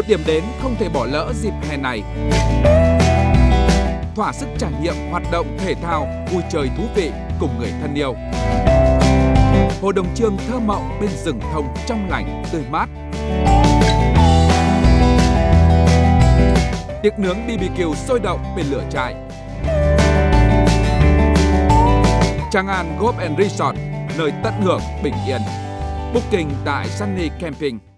một điểm đến không thể bỏ lỡ dịp hè này. Thỏa sức trải nghiệm hoạt động thể thao, vui chơi thú vị cùng người thân yêu. Hồ Đồng Trương thơ mộng bên rừng thông trong lành, tươi mát. Tiệc nướng BBQ sôi động bên lửa trại. Trang An Golf and Resort, nơi tận hưởng bình yên. Booking tại Sunny Camping